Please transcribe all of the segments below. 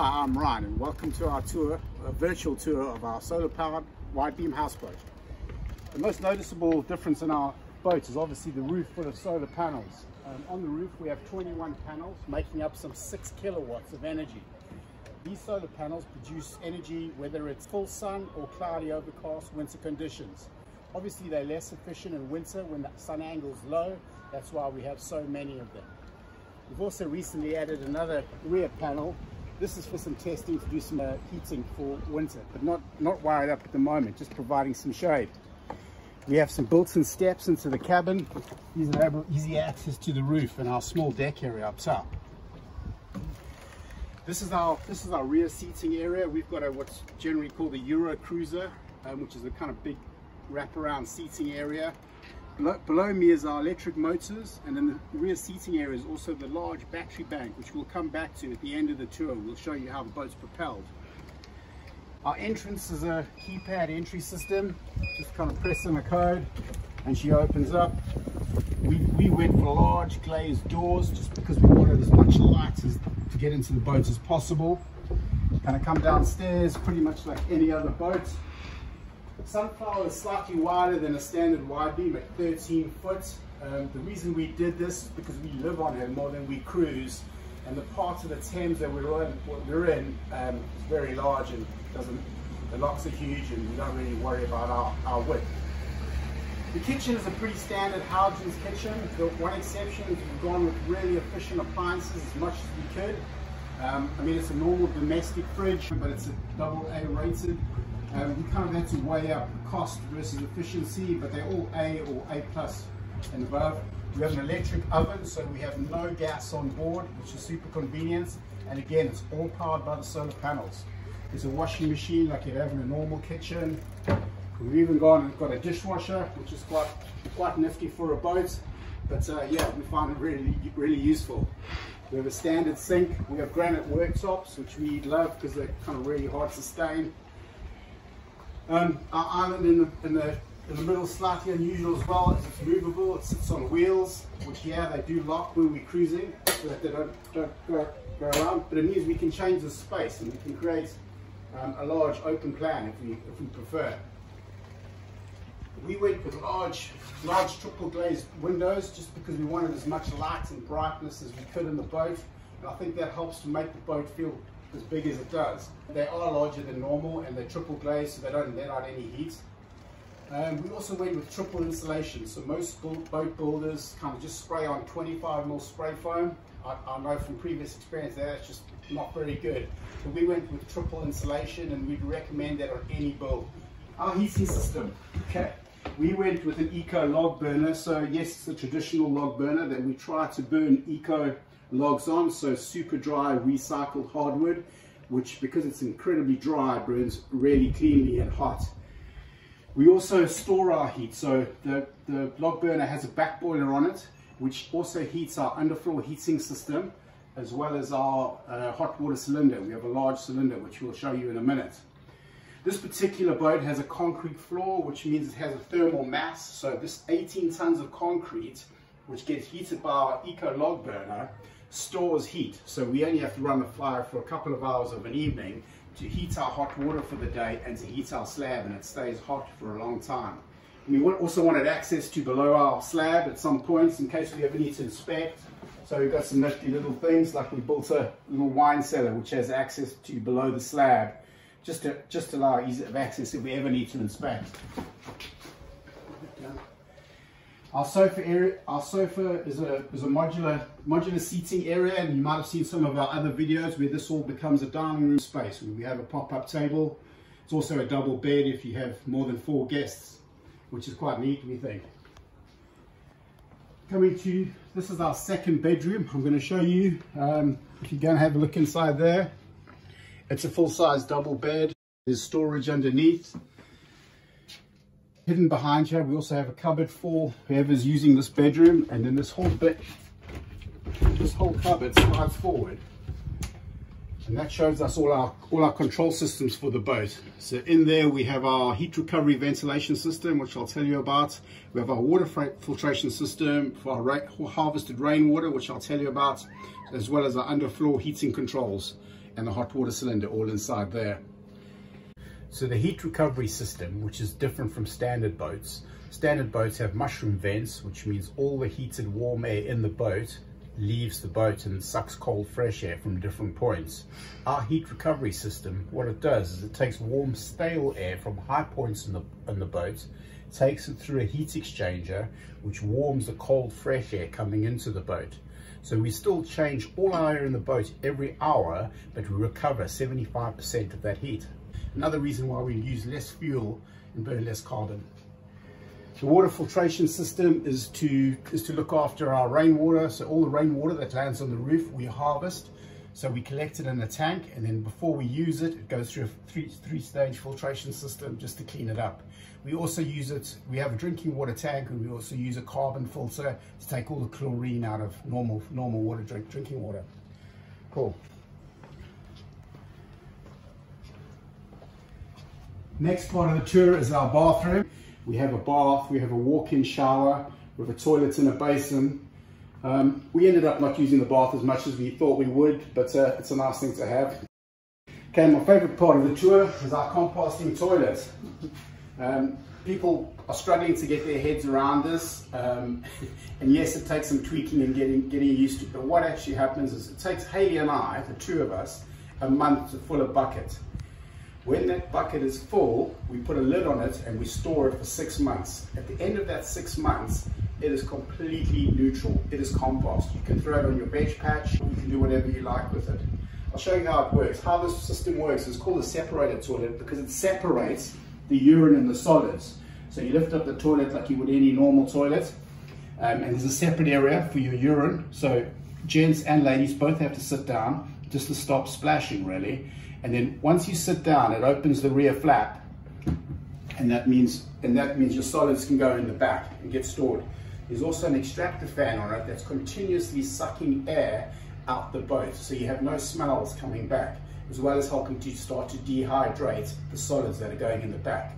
Hi, I'm Ryan and welcome to our tour, a virtual tour of our solar powered wide beam houseboat. The most noticeable difference in our boat is obviously the roof full of solar panels. Um, on the roof we have 21 panels making up some 6 kilowatts of energy. These solar panels produce energy whether it's full sun or cloudy overcast winter conditions. Obviously they're less efficient in winter when the sun angle is low, that's why we have so many of them. We've also recently added another rear panel. This is for some testing to do some uh, heating for winter, but not, not wired up at the moment, just providing some shade. We have some built-in steps into the cabin. These enable easy access to the roof and our small deck area up top. This is our this is our rear seating area. We've got a what's generally called a Euro Cruiser, um, which is a kind of big wraparound seating area. Below, below, me is our electric motors, and in the rear seating area is also the large battery bank, which we'll come back to at the end of the tour. We'll show you how the boat's propelled. Our entrance is a keypad entry system. Just kind of press in the code, and she opens up. We, we went for large glazed doors just because we wanted as much light as, to get into the boat as possible. Kind of come downstairs pretty much like any other boat. Sunflower is slightly wider than a standard wide beam at 13 foot. Um, the reason we did this is because we live on it more than we cruise and the part of the Thames that we're in, we're in um, is very large and doesn't, the locks are huge and we don't really worry about our, our width. The kitchen is a pretty standard Howden's kitchen. The one exception is we've gone with really efficient appliances as much as we could. Um, I mean, it's a normal domestic fridge, but it's a double A rated. Um, we kind of had to weigh up cost versus efficiency, but they're all A or A plus and above. We have an electric oven, so we have no gas on board, which is super convenient. And again, it's all powered by the solar panels. There's a washing machine like you'd have in a normal kitchen. We've even gone and got a dishwasher, which is quite quite nifty for a boat. But uh, yeah, we find it really, really useful. We have a standard sink. We have granite worktops, which we love because they're kind of really hard to stain. Um, our island in the, in the in the middle slightly unusual as well it's movable. It sits on wheels, which yeah they do lock when we're cruising so that they don't, don't go, go around. But it means we can change the space and we can create um, a large open plan if we if we prefer. We went with large, large triple glazed windows just because we wanted as much light and brightness as we could in the boat. And I think that helps to make the boat feel as big as it does. They are larger than normal and they're triple glazed so they don't let out any heat. Um, we also went with triple insulation. So most boat builders kind of just spray on 25 mil spray foam. I, I know from previous experience that that's just not very good. But we went with triple insulation and we'd recommend that on any build. Our heating system, okay. We went with an eco log burner. So yes, it's a traditional log burner that we try to burn eco logs on, so super dry recycled hardwood, which because it's incredibly dry, burns really cleanly and hot. We also store our heat, so the, the log burner has a back boiler on it, which also heats our underfloor heating system, as well as our uh, hot water cylinder. We have a large cylinder, which we'll show you in a minute. This particular boat has a concrete floor, which means it has a thermal mass. So this 18 tons of concrete, which gets heated by our eco log burner, stores heat. So we only have to run the fire for a couple of hours of an evening to heat our hot water for the day and to heat our slab and it stays hot for a long time. We also wanted access to below our slab at some points in case we ever need to inspect. So we've got some nifty little things like we built a little wine cellar which has access to below the slab just to just allow ease of access if we ever need to inspect. Our sofa area, our sofa is a is a modular modular seating area, and you might have seen some of our other videos where this all becomes a dining room space. We have a pop-up table. It's also a double bed if you have more than four guests, which is quite neat, we think. Coming to this is our second bedroom. I'm going to show you. Um, if you go and have a look inside there, it's a full-size double bed. There's storage underneath. Hidden behind here, we also have a cupboard for whoever's using this bedroom. And then this whole bit, this whole cupboard slides forward. And that shows us all our all our control systems for the boat. So in there we have our heat recovery ventilation system, which I'll tell you about. We have our water filtration system for our ra harvested rainwater, which I'll tell you about, as well as our underfloor heating controls. and the hot water cylinder all inside there. So the heat recovery system, which is different from standard boats, standard boats have mushroom vents, which means all the heated warm air in the boat leaves the boat and sucks cold fresh air from different points. Our heat recovery system, what it does is it takes warm stale air from high points in the, in the boat, takes it through a heat exchanger, which warms the cold fresh air coming into the boat. So we still change all our air in the boat every hour, but we recover 75% of that heat. Another reason why we use less fuel and burn less carbon. The water filtration system is to, is to look after our rainwater. So all the rainwater that lands on the roof, we harvest. So we collect it in a tank and then before we use it, it goes through a three, three stage filtration system just to clean it up. We also use it, we have a drinking water tank and we also use a carbon filter to take all the chlorine out of normal, normal water, drink, drinking water. Cool. Next part of the tour is our bathroom. We have a bath, we have a walk-in shower with a toilet and a basin. Um, we ended up not using the bath as much as we thought we would, but uh, it's a nice thing to have. Okay, my favorite part of the tour is our composting toilet. Um, people are struggling to get their heads around this, um, and yes, it takes some tweaking and getting, getting used to it, but what actually happens is it takes Haley and I, the two of us, a month to fill a bucket. When that bucket is full, we put a lid on it and we store it for six months. At the end of that six months, it is completely neutral. It is compost. You can throw it on your veg patch. You can do whatever you like with it. I'll show you how it works. How this system works is called a separated toilet because it separates the urine and the solids. So you lift up the toilet like you would any normal toilet. Um, and there's a separate area for your urine. So gents and ladies both have to sit down just to stop splashing really. And then once you sit down, it opens the rear flap, and that means and that means your solids can go in the back and get stored. There's also an extractor fan on it that's continuously sucking air out the boat, so you have no smells coming back, as well as helping to start to dehydrate the solids that are going in the back.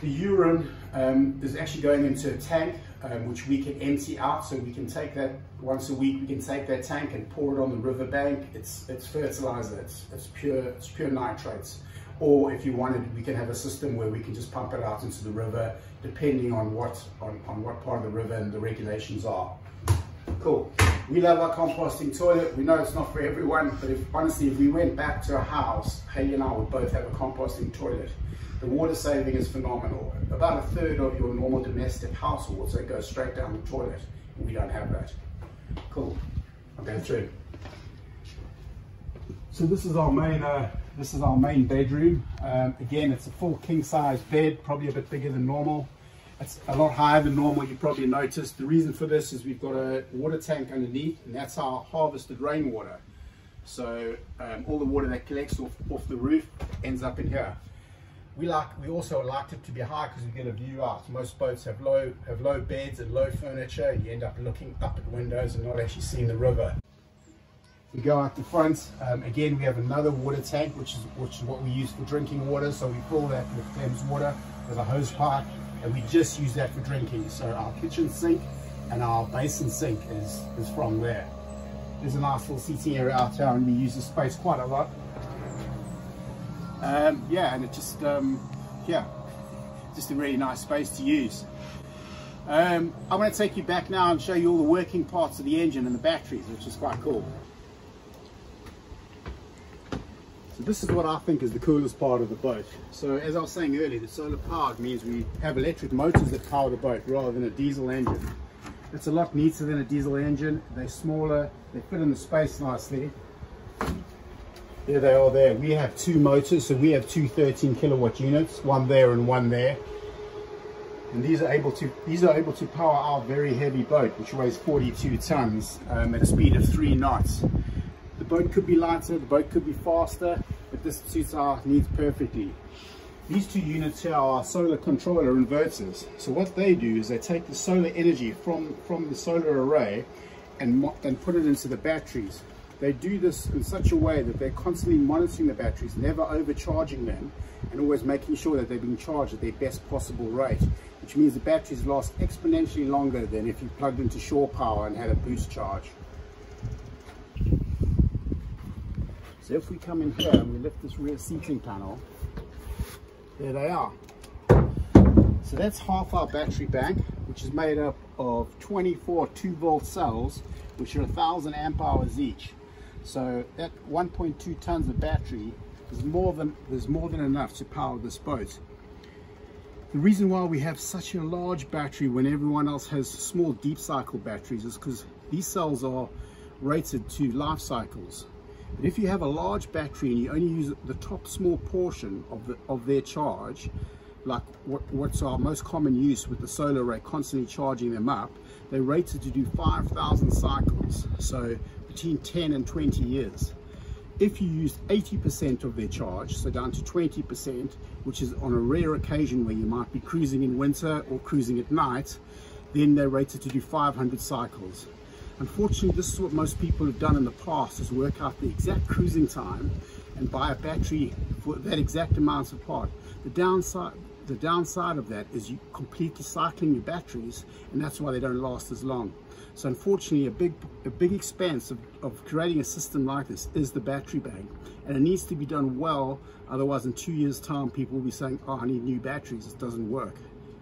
The urine um, is actually going into a tank um, which we can empty out. So we can take that once a week. We can take that tank and pour it on the riverbank. It's it's fertilizer. It's it's pure it's pure nitrates. Or if you wanted, we can have a system where we can just pump it out into the river, depending on what on, on what part of the river and the regulations are. Cool. We love our composting toilet. We know it's not for everyone, but if honestly, if we went back to a house, Haley and I would both have a composting toilet. The water saving is phenomenal. About a third of your normal domestic household water goes straight down the toilet. We don't have that. Cool. I'll through. So this is our main uh, this is our main bedroom. Um, again, it's a full king size bed, probably a bit bigger than normal. It's a lot higher than normal, you probably noticed. The reason for this is we've got a water tank underneath, and that's our harvested rainwater. So um, all the water that collects off, off the roof ends up in here we like we also liked it to be high because we get a view out. Most boats have low have low beds and low furniture, and you end up looking up at windows and not actually seeing the river. We go out the front. Um, again, we have another water tank, which is which is what we use for drinking water. So we fill that with Thames water with a hose pipe, and we just use that for drinking. So our kitchen sink and our basin sink is is from there. There's a nice little seating area out here, and we use the space quite a lot um, yeah, and it just, um, yeah, just a really nice space to use. Um, I want to take you back now and show you all the working parts of the engine and the batteries, which is quite cool. So this is what I think is the coolest part of the boat. So as I was saying earlier, the solar powered means we have electric motors that power the boat rather than a diesel engine. It's a lot neater than a diesel engine. They're smaller, they fit in the space nicely. There they are there. We have two motors, so we have two 13 kilowatt units, one there and one there. And these are able to these are able to power our very heavy boat, which weighs 42 tons um, at a speed of three knots. The boat could be lighter, the boat could be faster, but this suits our needs perfectly. These two units here are solar controller inverters. So what they do is they take the solar energy from, from the solar array and, and put it into the batteries. They do this in such a way that they're constantly monitoring the batteries, never overcharging them, and always making sure that they're being charged at their best possible rate, which means the batteries last exponentially longer than if you plugged into shore power and had a boost charge. So if we come in here and we lift this rear seating panel, there they are. So that's half our battery bank, which is made up of 24 2 volt cells, which are 1000 amp hours each. So that 1.2 tons of battery is more than there's more than enough to power this boat. The reason why we have such a large battery when everyone else has small deep cycle batteries is because these cells are rated to life cycles. But if you have a large battery and you only use the top small portion of, the, of their charge, like what, what's our most common use with the solar array, constantly charging them up, they're rated to do 5,000 cycles, so between 10 and 20 years. If you use 80% of their charge, so down to 20%, which is on a rare occasion where you might be cruising in winter or cruising at night, then they're rated to do 500 cycles. Unfortunately, this is what most people have done in the past, is work out the exact cruising time and buy a battery for that exact amount of part. The downside, the downside of that is you completely cycling your batteries and that's why they don't last as long. So unfortunately a big a big expense of, of creating a system like this is the battery bank and it needs to be done well otherwise in two years time people will be saying oh I need new batteries it doesn't work.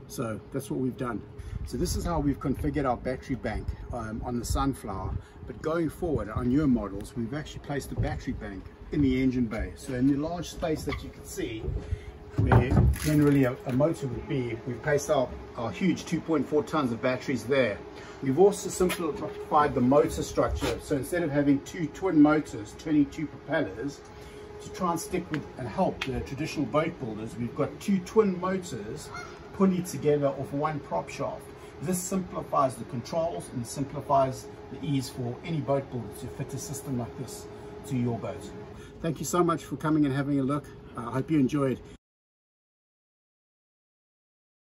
So that's what we've done. So this is how we've configured our battery bank um, on the Sunflower but going forward on your models we've actually placed the battery bank in the engine bay. So in the large space that you can see where generally a, a motor would be, we've placed our, our huge 2.4 tons of batteries there. We've also simplified the motor structure. So instead of having two twin motors, 22 propellers, to try and stick with and help the traditional boat builders, we've got two twin motors pulling together off one prop shaft. This simplifies the controls and simplifies the ease for any boat builder to fit a system like this to your boat. Thank you so much for coming and having a look. I hope you enjoyed.